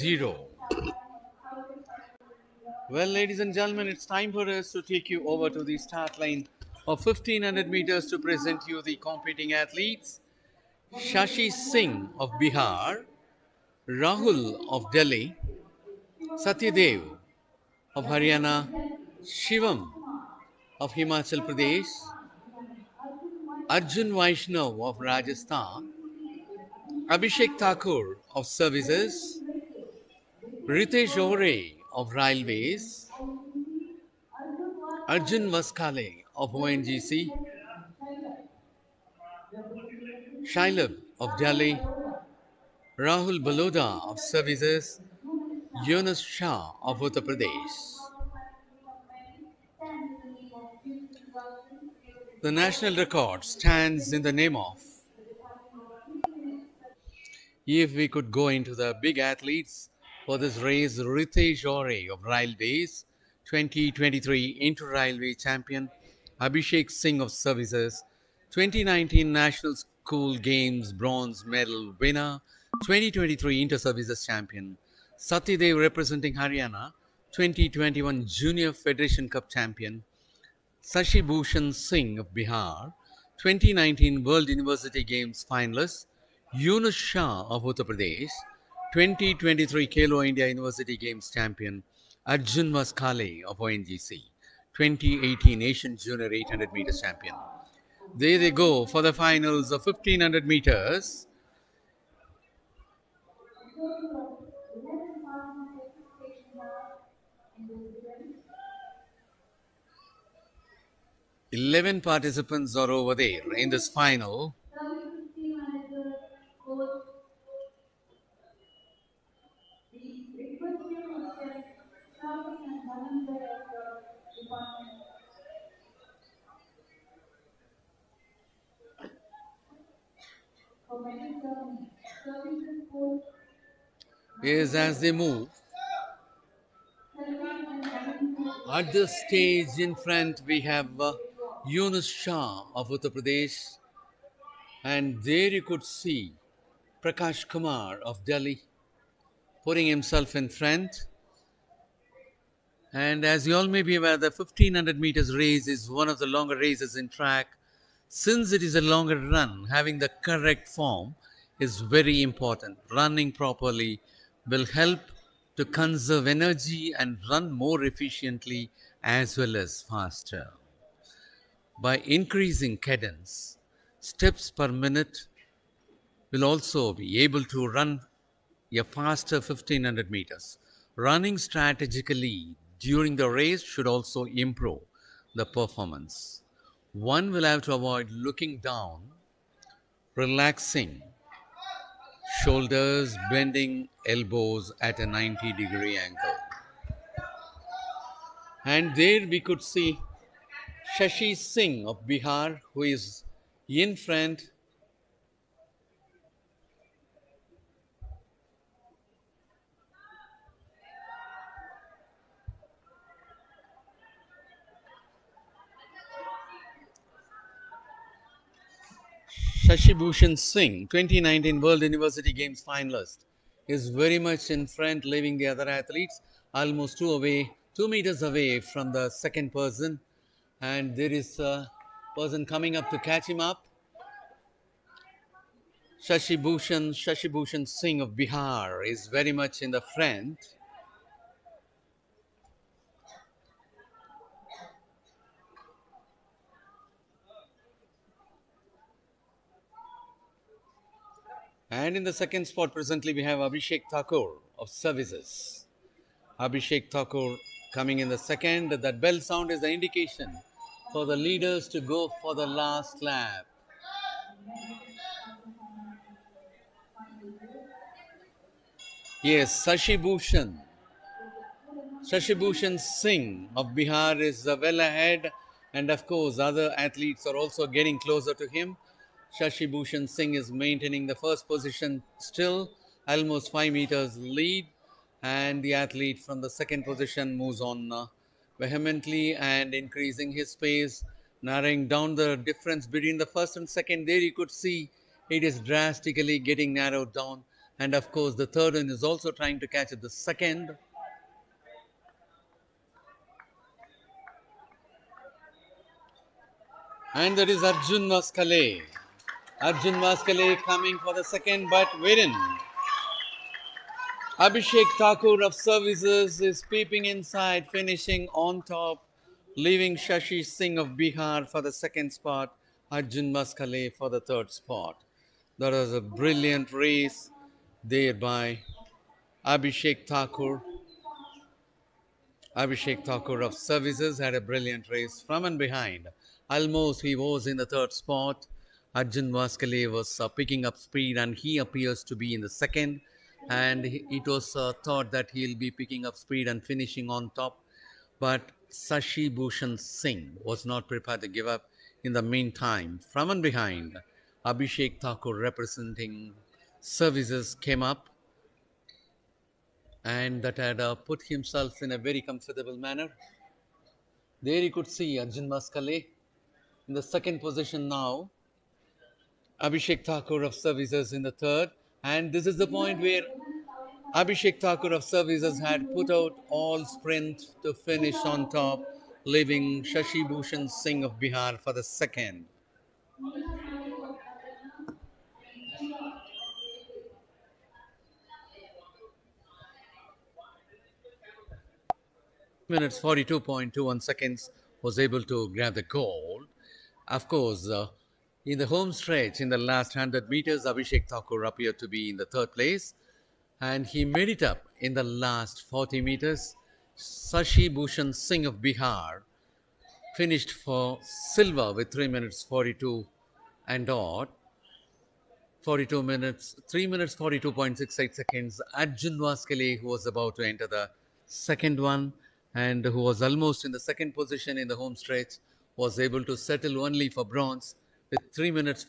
zero. Well, ladies and gentlemen, it's time for us to take you over to the start line of 1500 meters to present you the competing athletes. Shashi Singh of Bihar, Rahul of Delhi, Satyadev of Haryana, Shivam of Himachal Pradesh, Arjun Vaishnav of Rajasthan, Abhishek Thakur of Services, Ritesh Ore of Railways, Arjun Vaskale of ONGC, Shailab of Delhi, Rahul Baloda of Services, Yunus Shah of Uttar Pradesh. The national record stands in the name of. If we could go into the big athletes for this race, Ritesh Ore of Railways, 2023 Inter Railway Champion, Abhishek Singh of Services, 2019 National School Games Bronze Medal winner, 2023 Inter Services Champion, Satyadev representing Haryana, 2021 Junior Federation Cup Champion, Sashi Bhushan Singh of Bihar, 2019 World University Games finalist, Yunus Shah of Uttar Pradesh, 2023 Khelo India University Games champion, Arjun Vaskale of ONGC, 2018 Asian Junior 800 meters champion. There they go for the finals of 1500 meters. Eleven participants are over there in this final. Is as they move. At the stage in front, we have uh, Yunus Shah of Uttar Pradesh, and there you could see Prakash Kumar of Delhi putting himself in front. And as you all may be aware, the 1500 meters race is one of the longer races in track. Since it is a longer run, having the correct form is very important. Running properly will help to conserve energy and run more efficiently as well as faster. By increasing cadence, steps per minute will also be able to run a faster 1500 meters. Running strategically during the race should also improve the performance. One will have to avoid looking down, relaxing shoulders, bending elbows at a 90 degree angle. And there we could see Shashi Singh of Bihar, who is in front. Shashi Bhushan Singh, 2019 World University Games finalist, is very much in front, leaving the other athletes almost two away, two meters away from the second person. And there is a person coming up to catch him up. Shashi Bhushan, Shashi Bhushan Singh of Bihar is very much in the front. And in the second spot, presently, we have Abhishek Thakur of Services. Abhishek Thakur coming in the second. That bell sound is the indication for the leaders to go for the last lap. Yes, Sashi Bhushan. Sashi Bhushan Singh of Bihar is well ahead, and of course, other athletes are also getting closer to him. Shashi Bhushan Singh is maintaining the first position still, almost 5 meters lead. And the athlete from the second position moves on uh, vehemently and increasing his pace, narrowing down the difference between the first and second. There you could see it is drastically getting narrowed down. And of course, the third one is also trying to catch at the second. And there is Arjun Vaskale. Arjun Vaskale coming for the second, but wherein Abhishek Thakur of Services is peeping inside, finishing on top, leaving Shashi Singh of Bihar for the second spot, Arjun Vaskale for the third spot. That was a brilliant race there by Abhishek Thakur. Abhishek Thakur of Services had a brilliant race from and behind. Almost he was in the third spot. Arjun Vaskale was uh, picking up speed and he appears to be in the second. And it was uh, thought that he'll be picking up speed and finishing on top. But Sashi Bhushan Singh was not prepared to give up. In the meantime, from and behind, Abhishek Thakur representing services came up and that had uh, put himself in a very comfortable manner. There you could see Arjun Maskale in the second position now. Abhishek Thakur of Services in the third. And this is the point where Abhishek Thakur of Services had put out all sprint to finish on top, leaving Shashi Bhushan Singh of Bihar for the second. minutes 42.21 seconds was able to grab the gold. Of course, uh, in the home stretch in the last 100 meters, Abhishek Thakur appeared to be in the third place and he made it up in the last 40 meters. Sashi Bhushan Singh of Bihar finished for silver with 3 minutes 42 and odd. 42 minutes, 3 minutes 42.68 seconds. Arjun Vaskale, who was about to enter the second one and who was almost in the second position in the home stretch, was able to settle only for bronze with 3 minutes